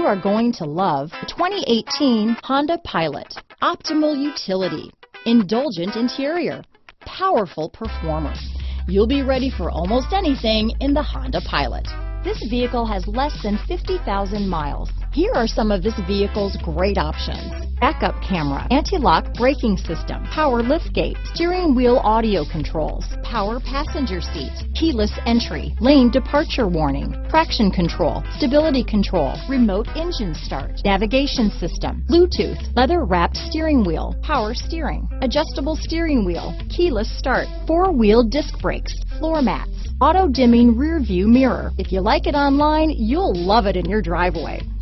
you are going to love the 2018 Honda Pilot. Optimal utility, indulgent interior, powerful performer. You'll be ready for almost anything in the Honda Pilot. This vehicle has less than 50,000 miles. Here are some of this vehicle's great options. Backup camera, anti-lock braking system, power liftgate, steering wheel audio controls, power passenger seat, keyless entry, lane departure warning, traction control, stability control, remote engine start, navigation system, Bluetooth, leather wrapped steering wheel, power steering, adjustable steering wheel, keyless start, four wheel disc brakes, floor mats, auto dimming rear view mirror. If you like it online, you'll love it in your driveway.